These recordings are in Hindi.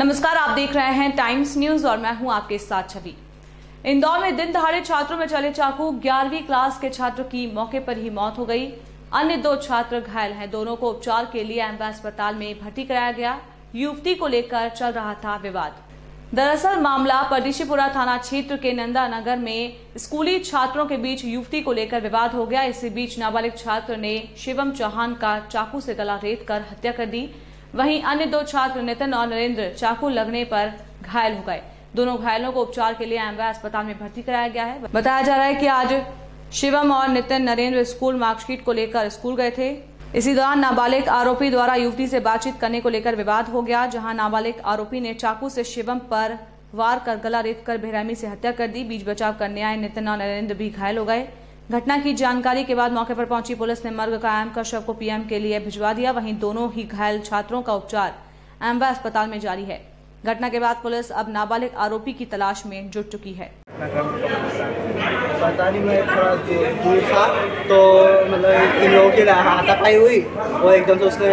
नमस्कार, आप देख रहे हैं टाइम्स न्यूज़ और मैं हूँ आपके साथ छवि। इंदौर में दिन दहाड़े छात्रों में चले चाकू। ग्यारहवीं क्लास के छात्र की मौके पर ही मौत हो गई। अन्य दो छात्र घायल हैं। दोनों को उपचार के लिए एम्बा अस्पताल में भर्ती कराया गया। युवती को लेकर चल रहा था विवाद। दरअसल, मामला परदिशीपुरा थाना क्षेत्र के नंदा नगर में स्कूली छात्रों के बीच युवती को लेकर विवाद हो गया। इसी बीच नाबालिग छात्र ने शिवम चौहान का चाकू से गला रेत कर हत्या कर दी। वहीं अन्य दो छात्र नितिन और नरेंद्र चाकू लगने पर घायल हो गए। दोनों घायलों को उपचार के लिए एमवा अस्पताल में भर्ती कराया गया है। बताया जा रहा है कि आज शिवम और नितिन नरेंद्र स्कूल मार्कशीट को लेकर स्कूल गए थे। इसी दौरान नाबालिग आरोपी द्वारा युवती से बातचीत करने को लेकर विवाद हो गया, जहाँ नाबालिग आरोपी ने चाकू से शिवम पर वार कर गला रेत कर बेरहमी से हत्या कर दी। बीच बचाव करने आए नितिन और नरेंद्र भी घायल हो गए। घटना की जानकारी के बाद मौके पर पहुँची पुलिस ने मर्ग कायम कर शव को पीएम के लिए भिजवा दिया। वहीं दोनों ही घायल छात्रों का उपचार एम्बा अस्पताल में जारी है। घटना के बाद पुलिस अब नाबालिग आरोपी की तलाश में जुट चुकी है। पता नहीं मैं थोड़ा दूर दूर था तो मतलब इन लोगों की हाथापाई हुई। और एकदम से उसने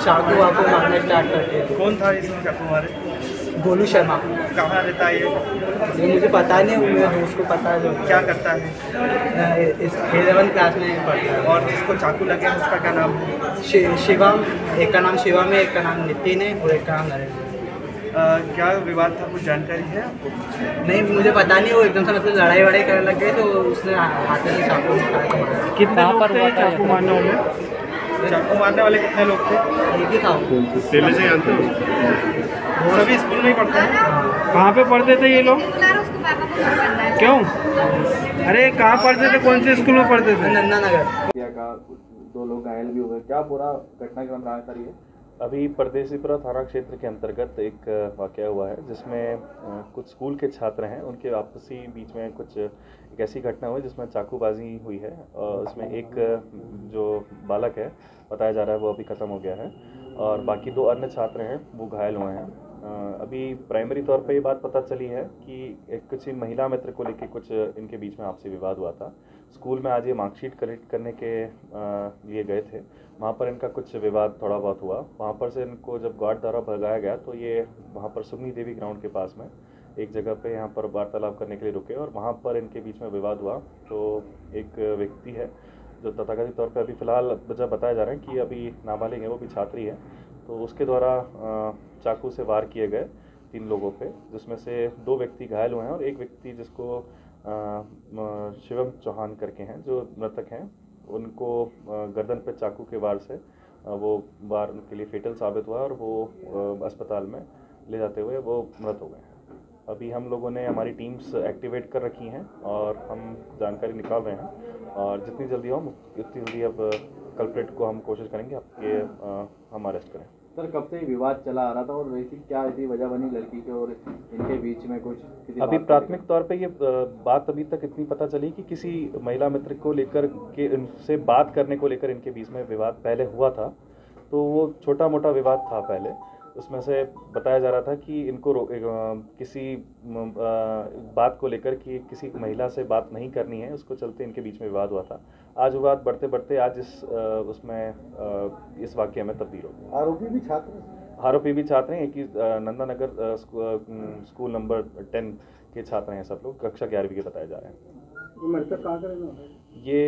चाकू वाकू मारना स्टार्ट कर दिया कौन था इसमें चाकू मारे? गोलू शर्मा। कहाँ रहता है ये? मुझे पता नहीं मेरे दोस्त को पता है। जो क्या करता है? इस इलेवन क्लास में पढ़ता है। और जिसको चाकू लगे हैं उसका क्या नाम? है शि- शिवम एक का नाम शिवम है एक का नाम नितिन है और एक का नाम नरेंद्र है। क्या विवाद था? कुछ जानकारी है आपको? नहीं मुझे पता नहीं वो एकदम से मतलब लड़ाई वड़ाई करने लग गए तो उसने हाथ से चाकू निकाल मारा। कितने लोग चाकू मारना वाले? चाकू मारने वाले कितने लोग थे? एक ही था। वो। पहले से जानते हो? सभी स्कूल में ही पढ़ते हैं कहाँ पे पढ़ते थे ये लोग? क्यों? अरे कहाँ पढ़ते थे? कौन से स्कूल में पढ़ते थे? नंदा नगर दो लोग घायल भी हुए क्या पूरा घटनाक्रम रहा ये? अभी परदेसीपुरा थाना क्षेत्र के अंतर्गत एक वाकया हुआ है जिसमें कुछ स्कूल के छात्र हैं। उनके आपसी बीच में कुछ एक ऐसी घटना हुई जिसमें चाकूबाजी हुई है और उसमें एक जो बालक है, बताया जा रहा है, वो अभी ख़त्म हो गया है। और बाकी दो अन्य छात्र हैं, वो घायल हुए हैं। अभी प्राइमरी तौर पर ये बात पता चली है कि एक कुछ महिला मित्र को लेके कुछ इनके बीच में आपसी विवाद हुआ था। स्कूल में आज ये मार्कशीट कलेक्ट करने के लिए गए थे। वहाँ पर इनका कुछ विवाद थोड़ा बहुत हुआ। वहाँ पर से इनको जब गार्ड द्वारा भगाया गया तो ये वहाँ पर सुगनी देवी ग्राउंड के पास में एक जगह पे यहाँ पर वार्तालाप करने के लिए रुके और वहाँ पर इनके बीच में विवाद हुआ। तो एक व्यक्ति है जो तथाकथित तौर पे अभी फ़िलहाल जब बताया जा रहा है कि अभी नाबालिग है, वो भी छात्री है तो उसके द्वारा चाकू से वार किए गए तीन लोगों पे, जिसमें से दो व्यक्ति घायल हुए हैं और एक व्यक्ति जिसको शिवम चौहान करके हैं, जो मृतक हैं, उनको गर्दन पे चाकू के वार से वो वार उनके लिए फेटल साबित हुआ और वो अस्पताल में ले जाते हुए वो मृत हो गए हैं। अभी हम लोगों ने हमारी टीम्स एक्टिवेट कर रखी हैं और हम जानकारी निकाल रहे हैं। और जितनी जल्दी हो उतनी जल्दी अब कल्प्रेट को हम कोशिश करेंगे आपके हम अरेस्ट करें। सर कब से विवाद चला आ रहा था और वैसी क्या ऐसी वजह बनी लड़की के और इनके बीच में कुछ अभी प्राथमिक तौर पे ये बात अभी तक इतनी पता चली कि किसी महिला मित्र को लेकर के इनसे बात करने को लेकर इनके बीच में विवाद पहले हुआ था। तो वो छोटा मोटा विवाद था पहले। उसमें से बताया जा रहा था कि इनको रो- एक, किसी बात को लेकर कि किसी महिला से बात नहीं करनी है उसको चलते इनके बीच में विवाद हुआ था। आज विवाद बढ़ते बढ़ते आज इस उसमें इस वाक्य में तब्दील हो गया। आरोपी भी छात्र आरोपी भी छात्र हैं एक ही नंदा नगर स्कू- उम, स्कूल नंबर टेन के छात्र हैं सब लोग कक्षा ग्यारहवीं के बताए जा रहे हैं। है? ये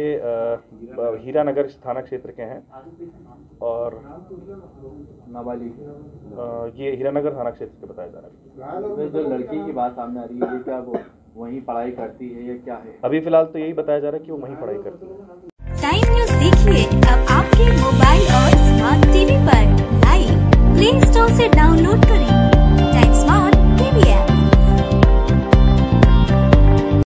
हीरा नगर थाना क्षेत्र के हैं और नाबालिग। ये हीरानगर थाना क्षेत्र के बताया जा रहा है। जो लड़की की बात सामने आ रही है ये क्या वो वहीं पढ़ाई करती है या क्या है? अभी फ़िलहाल तो यही बताया जा रहा है कि वो वहीं पढ़ाई करती है। टाइम न्यूज़ देखिए अब आपके मोबाइल और स्मार्ट टीवी